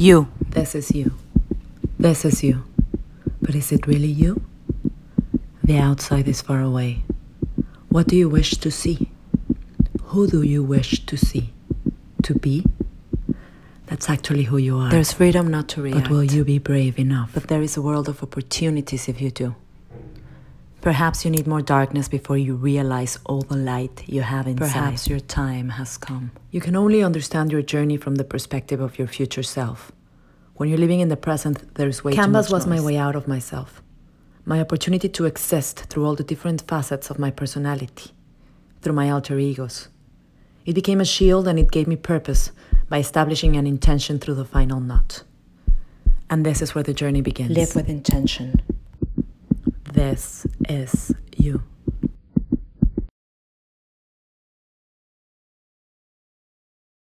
You. This is you. This is you. But is it really you? The outside is far away. What do you wish to see? Who do you wish to see? To be? That's actually who you are. There's freedom not to react. But will you be brave enough? But there is a world of opportunities if you do. Perhaps you need more darkness before you realize all the light you have inside. Perhaps your time has come. You can only understand your journey from the perspective of your future self. When you're living in the present, there's way Canvas too much was noise. my way out of myself. My opportunity to exist through all the different facets of my personality, through my alter egos. It became a shield and it gave me purpose by establishing an intention through the final knot. And this is where the journey begins. Live with intention. This is you.